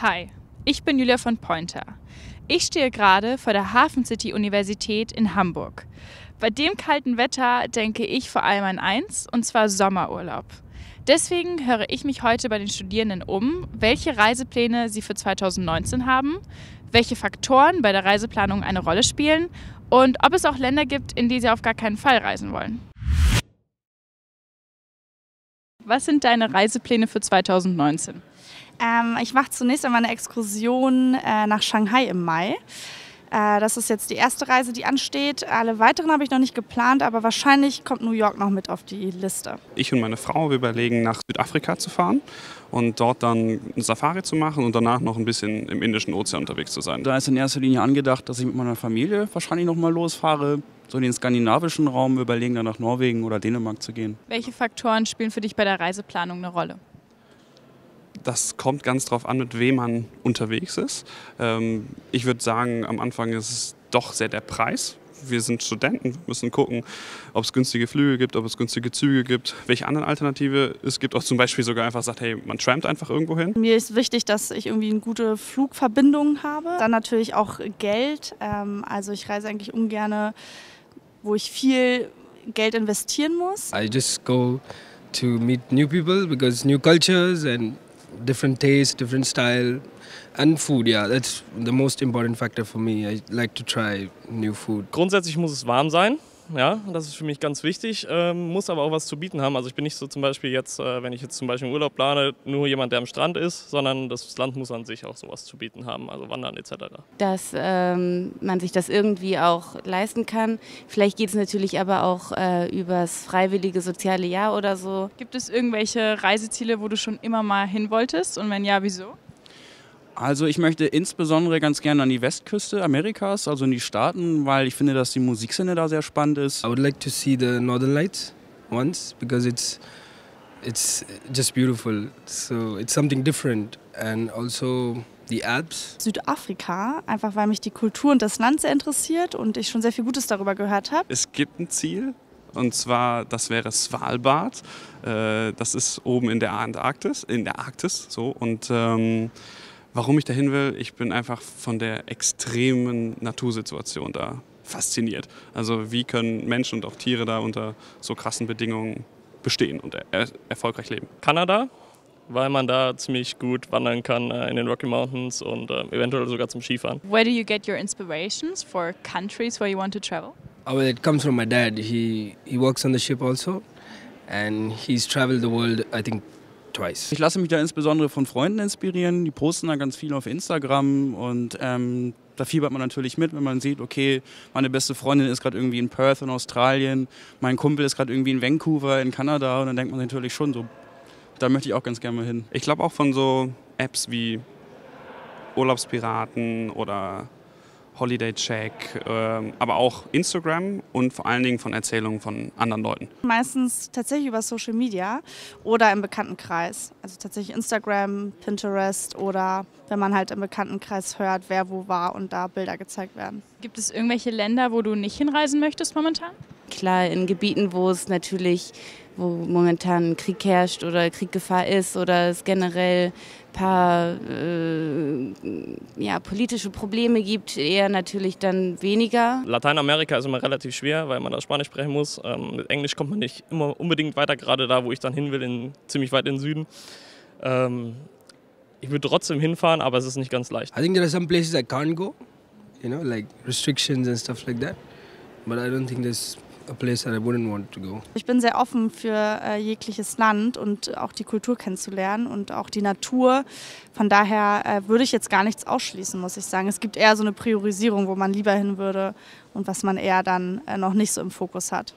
Hi, ich bin Julia von Pointer. Ich stehe gerade vor der Hafen City Universität in Hamburg. Bei dem kalten Wetter denke ich vor allem an eins, und zwar Sommerurlaub. Deswegen höre ich mich heute bei den Studierenden um, welche Reisepläne sie für 2019 haben, welche Faktoren bei der Reiseplanung eine Rolle spielen und ob es auch Länder gibt, in die sie auf gar keinen Fall reisen wollen. Was sind deine Reisepläne für 2019? Ähm, ich mache zunächst einmal eine Exkursion äh, nach Shanghai im Mai. Äh, das ist jetzt die erste Reise, die ansteht. Alle weiteren habe ich noch nicht geplant, aber wahrscheinlich kommt New York noch mit auf die Liste. Ich und meine Frau, wir überlegen nach Südafrika zu fahren und dort dann eine Safari zu machen und danach noch ein bisschen im Indischen Ozean unterwegs zu sein. Da ist in erster Linie angedacht, dass ich mit meiner Familie wahrscheinlich noch mal losfahre, so in den skandinavischen Raum, wir überlegen dann nach Norwegen oder Dänemark zu gehen. Welche Faktoren spielen für dich bei der Reiseplanung eine Rolle? Das kommt ganz drauf an, mit wem man unterwegs ist. Ähm, ich würde sagen, am Anfang ist es doch sehr der Preis. Wir sind Studenten, müssen gucken, ob es günstige Flüge gibt, ob es günstige Züge gibt, welche anderen Alternative es gibt. Auch zum Beispiel sogar einfach sagt, hey, man trampt einfach irgendwo hin. Mir ist wichtig, dass ich irgendwie eine gute Flugverbindung habe. Dann natürlich auch Geld. Ähm, also ich reise eigentlich ungern, wo ich viel Geld investieren muss. I just go to meet new people because new cultures and different taste, different style, and food. Yeah, that's the most important factor for me. I like to try new food. Grundsätzlich muss es warm sein. Ja, das ist für mich ganz wichtig, ähm, muss aber auch was zu bieten haben. Also ich bin nicht so zum Beispiel jetzt, äh, wenn ich jetzt zum Beispiel Urlaub plane, nur jemand, der am Strand ist, sondern das Land muss an sich auch sowas zu bieten haben, also Wandern etc. Dass ähm, man sich das irgendwie auch leisten kann. Vielleicht geht es natürlich aber auch äh, übers freiwillige soziale Jahr oder so. Gibt es irgendwelche Reiseziele, wo du schon immer mal hin wolltest und wenn ja, wieso? Also ich möchte insbesondere ganz gerne an die Westküste Amerikas, also in die Staaten, weil ich finde, dass die Musikszene da sehr spannend ist. I would like to see the Northern Lights once because it's it's just beautiful. So it's something different and also die Alps. Südafrika, einfach weil mich die Kultur und das Land sehr interessiert und ich schon sehr viel Gutes darüber gehört habe. Es gibt ein Ziel, und zwar, das wäre Svalbard. Äh, das ist oben in der Antarktis, in der Arktis, so. Und ähm, warum ich dahin will, ich bin einfach von der extremen Natursituation da fasziniert. Also wie können Menschen und auch Tiere da unter so krassen Bedingungen bestehen und er erfolgreich leben. Kanada, weil man da ziemlich gut wandern kann äh, in den Rocky Mountains und äh, eventuell sogar zum Skifahren. Where do you get your inspirations for countries where you want to travel? Oh, it comes from my dad. He he works on the ship also, and he's traveled the world. I think twice. Ich lasse mich da insbesondere von Freunden inspirieren. Die posten da ganz viel auf Instagram und ähm, da fiebert man natürlich mit, wenn man sieht, okay, meine beste Freundin ist gerade irgendwie in Perth in Australien, mein Kumpel ist gerade irgendwie in Vancouver in Kanada und dann denkt man natürlich schon so, da möchte ich auch ganz gerne mal hin. Ich glaube auch von so Apps wie Urlaubspiraten oder Holiday Check, äh, aber auch Instagram und vor allen Dingen von Erzählungen von anderen Leuten. Meistens tatsächlich über Social Media oder im Bekanntenkreis. Also tatsächlich Instagram, Pinterest oder wenn man halt im Bekanntenkreis hört, wer wo war und da Bilder gezeigt werden. Gibt es irgendwelche Länder, wo du nicht hinreisen möchtest momentan? Klar, in Gebieten, wo es natürlich, wo momentan Krieg herrscht oder Krieggefahr ist oder es generell paar äh, ja, politische Probleme gibt, eher natürlich dann weniger. Lateinamerika ist immer relativ schwer, weil man da Spanisch sprechen muss. Ähm, mit Englisch kommt man nicht immer unbedingt weiter, gerade da, wo ich dann hin will, in, ziemlich weit in den Süden. Ähm, ich würde trotzdem hinfahren, aber es ist nicht ganz leicht. I think there are some places I can't go, you know, like restrictions and stuff like that. But I don't think there's Ich bin sehr offen für äh, jegliches Land und auch die Kultur kennenzulernen und auch die Natur. Von daher äh, würde ich jetzt gar nichts ausschließen, muss ich sagen. Es gibt eher so eine Priorisierung, wo man lieber hin würde und was man eher dann äh, noch nicht so im Fokus hat.